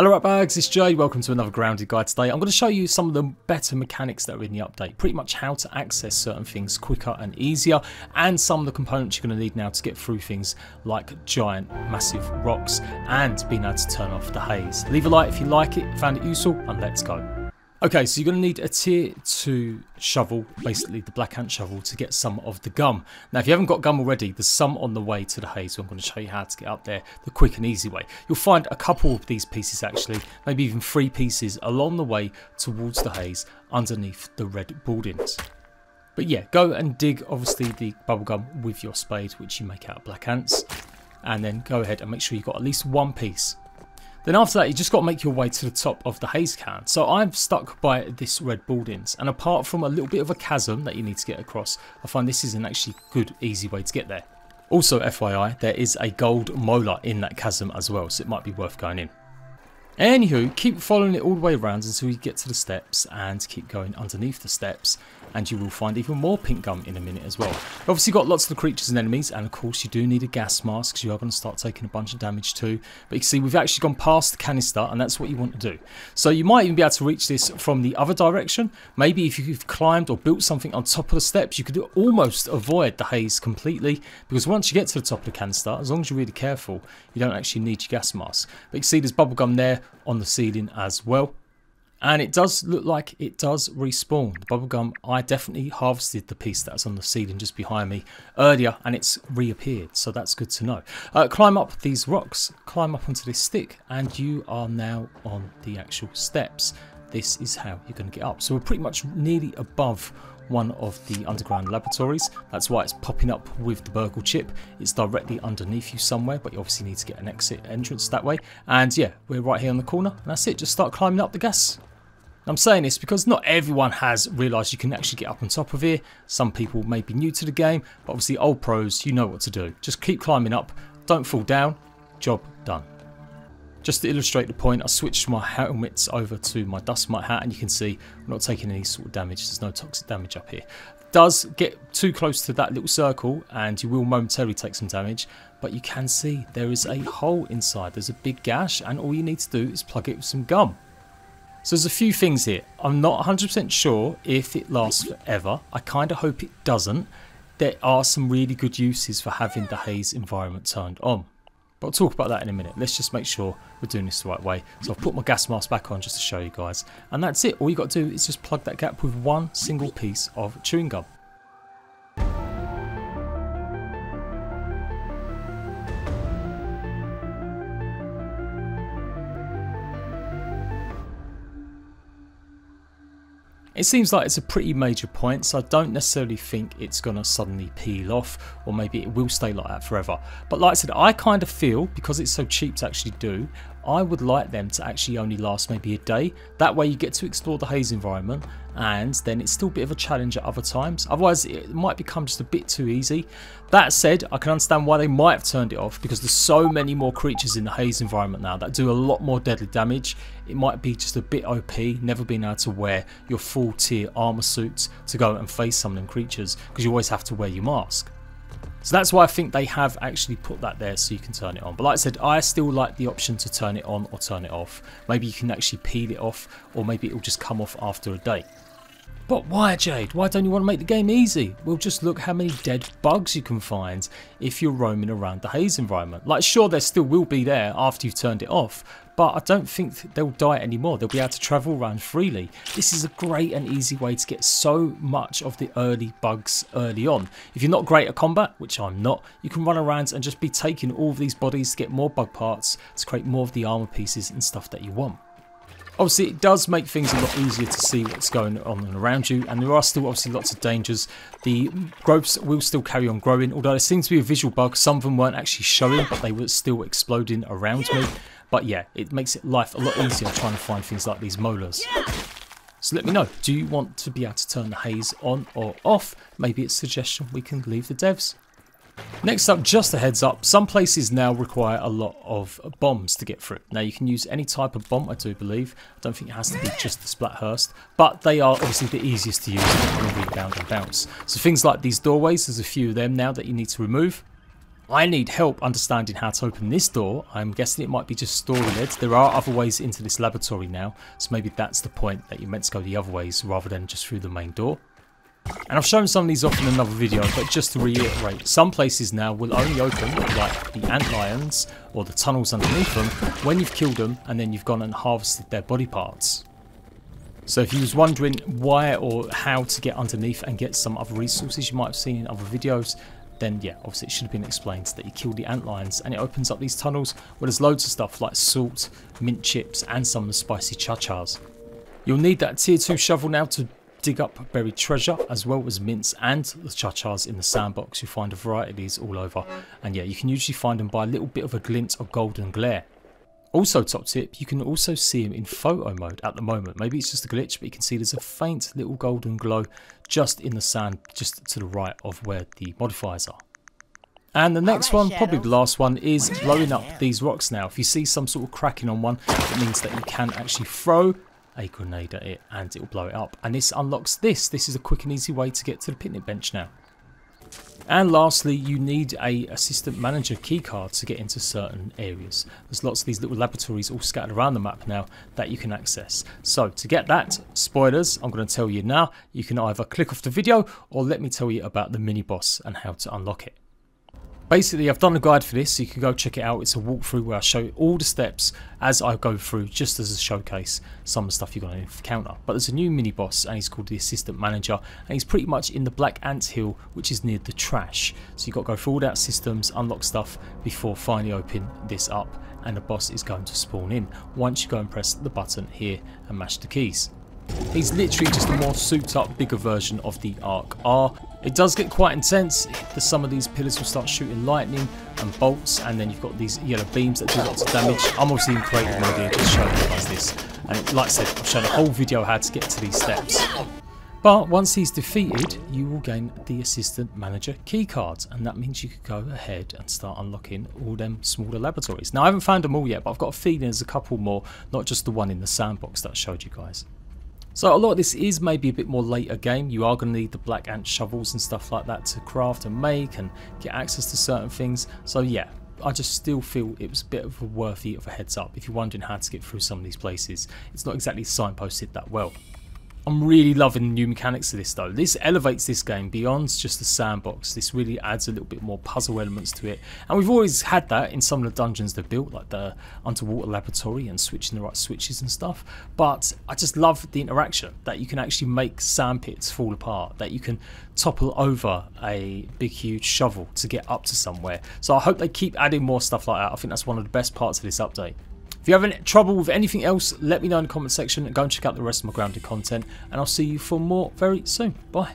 Hello right bags, it's Jade, welcome to another grounded guide today. I'm going to show you some of the better mechanics that are in the update, pretty much how to access certain things quicker and easier, and some of the components you're going to need now to get through things like giant massive rocks and being able to turn off the haze. Leave a like if you like it, found it useful, and let's go. Okay, so you're going to need a tier 2 shovel, basically the black ant shovel, to get some of the gum. Now, if you haven't got gum already, there's some on the way to the haze, so I'm going to show you how to get up there the quick and easy way. You'll find a couple of these pieces actually, maybe even three pieces along the way towards the haze underneath the red buildings. But yeah, go and dig obviously the bubblegum with your spade, which you make out of black ants, and then go ahead and make sure you've got at least one piece then after that, you just got to make your way to the top of the haze can. So I'm stuck by this red buildings, and apart from a little bit of a chasm that you need to get across, I find this is an actually good, easy way to get there. Also, FYI, there is a gold molar in that chasm as well, so it might be worth going in. Anywho, keep following it all the way around until you get to the steps and keep going underneath the steps and you will find even more pink gum in a minute as well. You've obviously got lots of the creatures and enemies and of course you do need a gas mask because you are going to start taking a bunch of damage too. But you can see we've actually gone past the canister and that's what you want to do. So you might even be able to reach this from the other direction. Maybe if you've climbed or built something on top of the steps you could almost avoid the haze completely because once you get to the top of the canister, as long as you're really careful, you don't actually need your gas mask. But you can see there's bubblegum there on the ceiling as well. And it does look like it does respawn. The bubblegum, I definitely harvested the piece that's on the ceiling just behind me earlier and it's reappeared. So that's good to know. Uh, climb up these rocks, climb up onto this stick and you are now on the actual steps. This is how you're going to get up. So we're pretty much nearly above one of the underground laboratories. That's why it's popping up with the BURG.L chip. It's directly underneath you somewhere, but you obviously need to get an exit entrance that way. And yeah, we're right here on the corner. And that's it. Just start climbing up the gas. I'm saying this because not everyone has realised you can actually get up on top of here. Some people may be new to the game, but obviously old pros, you know what to do. Just keep climbing up, don't fall down, job done. Just to illustrate the point, I switched my helmets over to my dust mite hat and you can see I'm not taking any sort of damage, there's no toxic damage up here. It does get too close to that little circle and you will momentarily take some damage, but you can see there is a hole inside, there's a big gash and all you need to do is plug it with some gum. So there's a few things here. I'm not 100% sure if it lasts forever. I kind of hope it doesn't. There are some really good uses for having the haze environment turned on. But I'll talk about that in a minute. Let's just make sure we're doing this the right way. So I've put my gas mask back on just to show you guys. And that's it. All you got to do is just plug that gap with one single piece of chewing gum. It seems like it's a pretty major point, so I don't necessarily think it's going to suddenly peel off, or maybe it will stay like that forever. But like I said, I kind of feel, because it's so cheap to actually do, I would like them to actually only last maybe a day. That way you get to explore the haze environment and then it's still a bit of a challenge at other times. Otherwise it might become just a bit too easy. That said, I can understand why they might have turned it off because there's so many more creatures in the haze environment now that do a lot more deadly damage. It might be just a bit OP, never being able to wear your full tier armor suits to go and face some of them creatures because you always have to wear your mask. So that's why I think they have actually put that there so you can turn it on. But like I said, I still like the option to turn it on or turn it off. Maybe you can actually peel it off or maybe it will just come off after a day. But why, Jade? Why don't you want to make the game easy? Well, just look how many dead bugs you can find if you're roaming around the haze environment. Like, sure, there still will be there after you've turned it off, but I don't think they'll die anymore. They'll be able to travel around freely. This is a great and easy way to get so much of the early bugs early on. If you're not great at combat, which I'm not, you can run around and just be taking all of these bodies to get more bug parts to create more of the armor pieces and stuff that you want. Obviously, it does make things a lot easier to see what's going on around you, and there are still obviously lots of dangers. The growths will still carry on growing, although there seems to be a visual bug. Some of them weren't actually showing, but they were still exploding around me. But yeah, it makes it life a lot easier trying to find things like these molars. So let me know, do you want to be able to turn the haze on or off? Maybe it's a suggestion we can leave the devs. Next up, just a heads up, some places now require a lot of bombs to get through. Now you can use any type of bomb, I do believe. I don't think it has to be just the Splatburst, but they are obviously the easiest to use and rebound and bounce. So things like these doorways, there's a few of them now that you need to remove. I need help understanding how to open this door. I'm guessing it might be just story led. There are other ways into this laboratory now, so maybe that's the point that you're meant to go the other ways rather than just through the main door. And I've shown some of these off in another video, but just to reiterate, some places now will only open, like the ant lions or the tunnels underneath them, when you've killed them and then you've gone and harvested their body parts. So if you was wondering why or how to get underneath and get some other resources you might have seen in other videos, then yeah, obviously it should have been explained that you kill the ant lions and it opens up these tunnels where there's loads of stuff like salt, mint chips and some of the spicy cha-chas. You'll need that tier 2 shovel now to dig up buried treasure as well as mints and the cha-chas in the sandbox. You find a variety of these all over and yeah, you can usually find them by a little bit of a glint of golden glare. Also top tip, you can also see them in photo mode at the moment. Maybe it's just a glitch, but you can see there's a faint little golden glow just in the sand, just to the right of where the modifiers are. And the next right, one, Shadow. probably the last one, is blowing up these rocks now. If you see some sort of cracking on one, it means that you can actually throw a grenade at it and it will blow it up. And this unlocks this. This is a quick and easy way to get to the picnic bench now. And lastly, you need a assistant manager keycard to get into certain areas. There's lots of these little laboratories all scattered around the map now that you can access. So to get that, spoilers, I'm going to tell you now, you can either click off the video or let me tell you about the mini boss and how to unlock it. Basically, I've done a guide for this, so you can go check it out. It's a walkthrough where I show all the steps as I go through, just as a showcase, some of the stuff you're going to encounter. But there's a new mini boss, and he's called the Assistant Manager, and he's pretty much in the Black Ant Hill, which is near the trash. So you've got to go through all that systems, unlock stuff before finally opening this up, and the boss is going to spawn in once you go and press the button here and mash the keys. He's literally just a more souped up, bigger version of the Arc R. It does get quite intense. The, some of these pillars will start shooting lightning and bolts, and then you've got these yellow beams that do lots of damage. I'm obviously in creative mode here, just showing you guys this. And like I said, I've shown a whole video how to get to these steps. But once he's defeated, you will gain the Assistant Manager keycards, and that means you could go ahead and start unlocking all them smaller laboratories. Now, I haven't found them all yet, but I've got a feeling there's a couple more, not just the one in the sandbox that I showed you guys. So a lot of this is maybe a bit more later game. You are going to need the black ant shovels and stuff like that to craft and make and get access to certain things. So yeah, I just still feel it was a bit of a worthy of a heads up if you're wondering how to get through some of these places. It's not exactly signposted that well. I'm really loving the new mechanics of this though. This elevates this game beyond just the sandbox. This really adds a little bit more puzzle elements to it. And we've always had that in some of the dungeons they've built, like the underwater laboratory and switching the right switches and stuff. But I just love the interaction that you can actually make sand pits fall apart, that you can topple over a big huge shovel to get up to somewhere. So I hope they keep adding more stuff like that. I think that's one of the best parts of this update. If you have any trouble with anything else, let me know in the comment section and go and check out the rest of my grounded content. And I'll see you for more very soon. Bye.